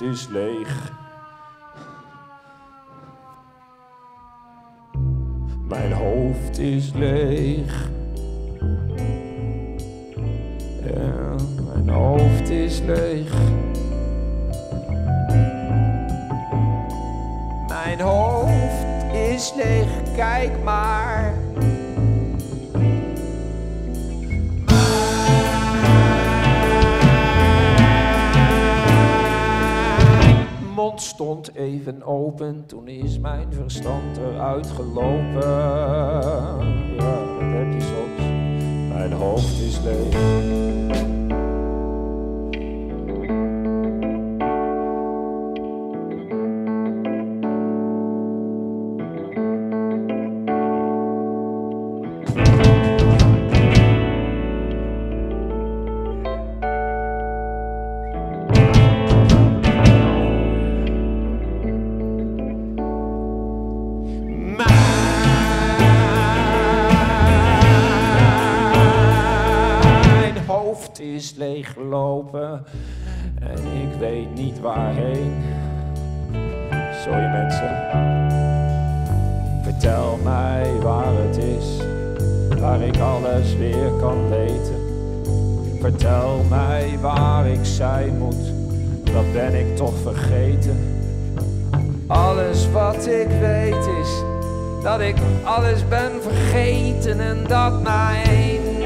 is leeg. Mijn hoofd is leeg. Ja, mijn hoofd is leeg. Mijn hoofd is leeg, kijk maar. Mond stond even open, toen is mijn verstand eruit gelopen. Ja, dat heb je soms. Mijn hoofd is leeg. Hoofd is leeggelopen en ik weet niet waarheen. Sorry mensen. Vertel mij waar het is, waar ik alles weer kan weten. Vertel mij waar ik zijn moet, dat ben ik toch vergeten. Alles wat ik weet is dat ik alles ben vergeten en dat mijn